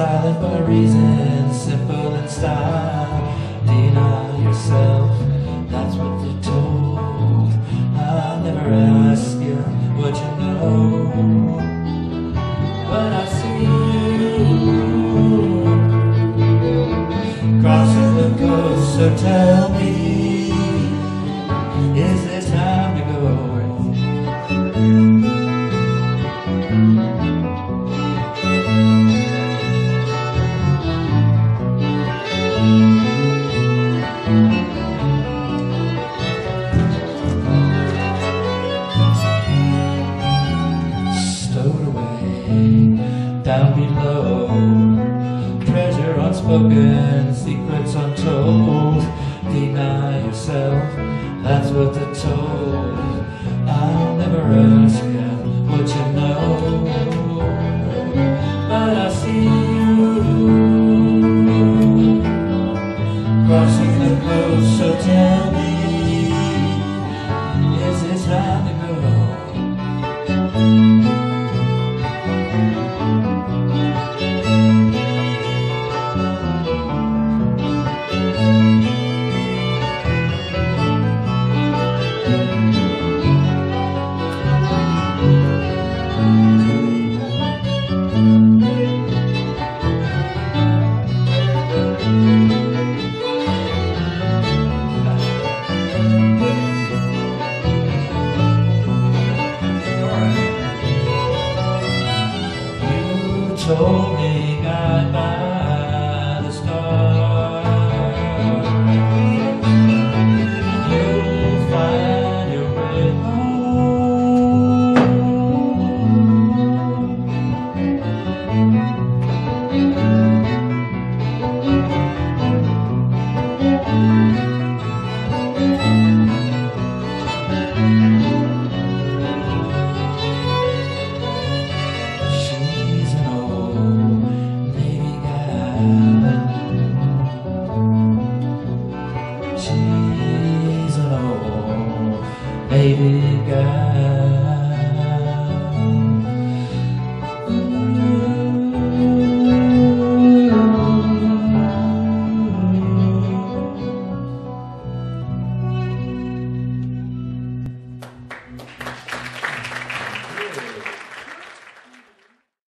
silent by reason, simple in style. Deny yourself, that's what they're told. I'll never ask you what you know, but I see you crossing the coast. So tell me, is it time down below. Treasure unspoken, secrets untold. Deny yourself, that's what they're told. I'll never ask you what you know, but I see you crossing the coast. So tell God by An old Navy gal.